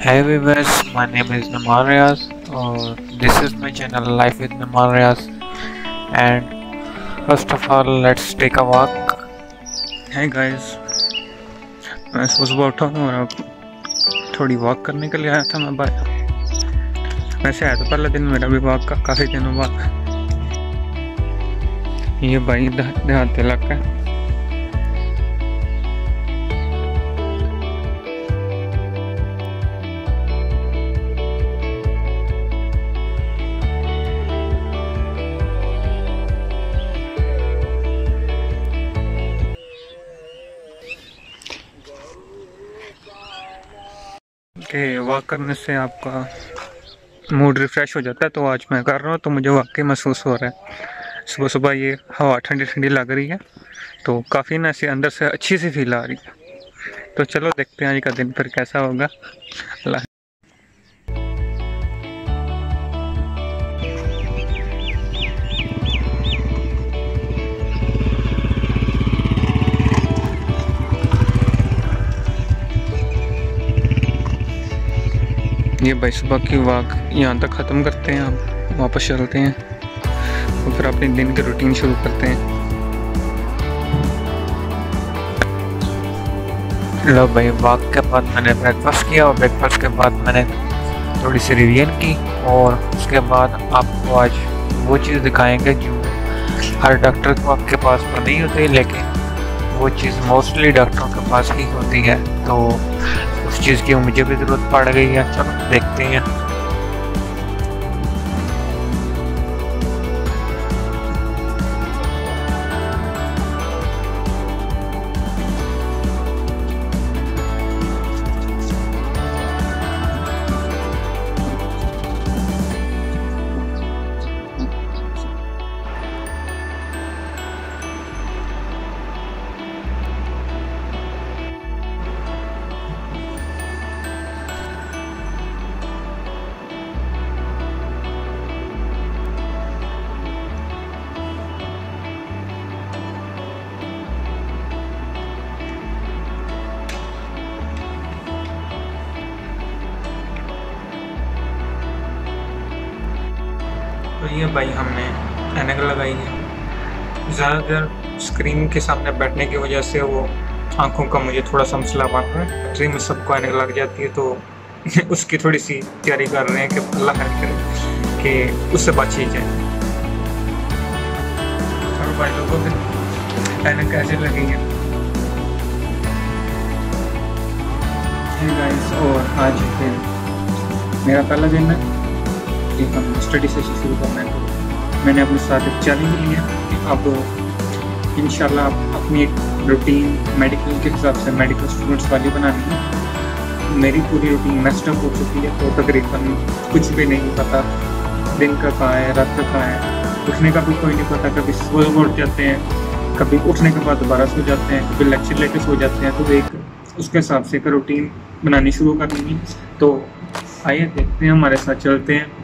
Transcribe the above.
Hey viewers, my name is Naman Riaz or this is my channel Life with Naman Riaz and first of all let's take a walk. Hey guys मैं सुबह सुबह उठा हूँ और अब थोड़ी walk करने के लिए आया था मैं बाहर वैसे आया तो पहला दिन मेरा भी वॉक का काफ़ी दिनों बाद ये भाई देहात इलाका है कि वॉक करने से आपका मूड रिफ़्रेश हो जाता है तो आज मैं कर रहा हूँ तो मुझे वाकई महसूस हो रहा है। सुबह सुबह ये हवा ठंडी ठंडी लग रही है तो काफ़ी ना ऐसे अंदर से अच्छी सी फील आ रही है। तो चलो देखते हैं आज का दिन फिर कैसा होगा। अल्लाह ये भाई सुबह की वाक। यहाँ तक ख़त्म करते हैं हम वापस चलते हैं। और फिर अपने दिन की रूटीन शुरू करते हैं। लो भाई, वॉक के बाद मैंने ब्रेकफास्ट किया और ब्रेकफास्ट के बाद मैंने थोड़ी सी रिवीजन की और उसके बाद आपको आज वो चीज़ दिखाएँगे जो हर डॉक्टर को आपके पास तो नहीं होती, लेकिन वो चीज़ मोस्टली डॉक्टरों के पास ही होती है तो उस चीज़ की मुझे भी ज़रूरत पड़ गई है। चलो, देखते हैं। तो ये भाई, हमने ऐनक लगाई है। ज़्यादातर स्क्रीन के सामने बैठने की वजह से वो आँखों का मुझे थोड़ा सा मसला बन रहा है। बैटरी में सबको ऐनक लग जाती है तो उसकी थोड़ी सी तैयारी कर रहे हैं कि अल्लाह करे कि उससे बची जाए। और भाई लोगों के कैसे लगी है। और आज फिर मेरा पहला दिन है। कि हम स्टडी सेशन शुरू करना है मैंने अपने साथ एक चैलेंज लिया। अब इन आप अपनी एक रूटीन मेडिकल के हिसाब से मेडिकल स्टूडेंट्स वाली बनानी है। मेरी पूरी रूटीन मेस्टअप हो चुकी है तो तकरीबन कुछ भी नहीं पता। दिन का कहाँ है, रात का कहाँ है। उठने का भी कोई नहीं पता। कभी सुबह उठ जाते हैं, कभी उठने के बाद दोबारा सो जाते हैं, कभी लेक्चर लेके सो जाते हैं। तो एक उसके हिसाब से एक रूटीन बनानी शुरू करनी है। तो आइए देखते हैं, हमारे साथ चलते हैं।